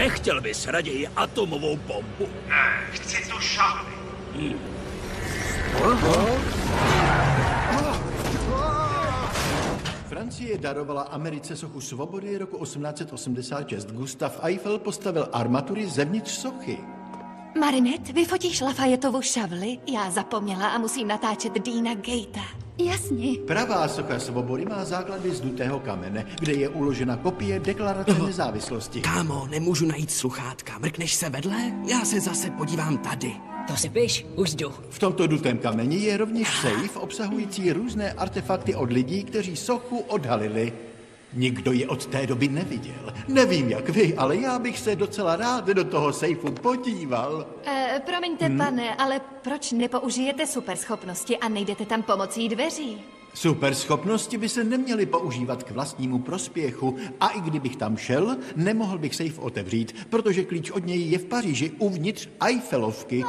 Nechtěl bys raději atomovou bombu? Ne, chci tu šahli. Francie darovala Americe sochu svobody roku 1886. Gustav Eiffel postavil armatury zevnitř sochy. Marinette, vyfotíš Lafayettovu šavli? Já zapomněla a musím natáčet Dina Gatea. Jasně. Pravá socha svobody má základy z dutého kamene, kde je uložena kopie deklarace nezávislosti. Kámo, nemůžu najít sluchátka. Mrkneš se vedle? Já se zase podívám tady. To si piš, už jdu. V tomto dutém kameni je rovněž sejf obsahující různé artefakty od lidí, kteří sochu odhalili. Nikdo je od té doby neviděl. Nevím jak vy, ale já bych se docela rád do toho sejfu podíval. E, promiňte, hmm? pane, ale proč nepoužijete superschopnosti a nejdete tam pomocí dveří? Superschopnosti by se neměly používat k vlastnímu prospěchu a i kdybych tam šel, nemohl bych sejf otevřít, protože klíč od něj je v Paříži uvnitř Eiffelovky.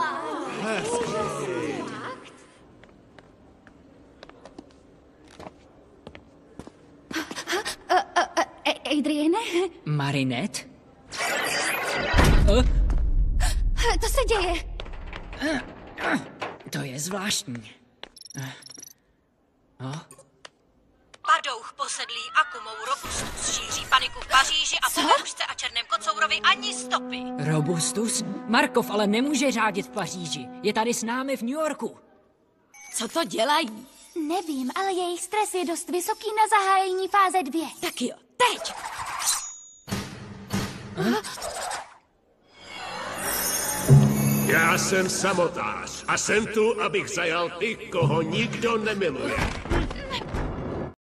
Adriene? Marinette? To se děje. To je zvláštní. Padouch posedlý akumou robustus šíří paniku v Paříži a po Houšce a Černém kocourovi ani stopy. Robustus? Markov ale nemůže řádit v Paříži. Je tady s námi v New Yorku. Co to dělají? Nevím, ale jejich stres je dost vysoký na zahájení fáze dvě. Tak jo, teď! Já jsem samotář a jsem tu, abych zajal ty, koho nikdo nemiluje.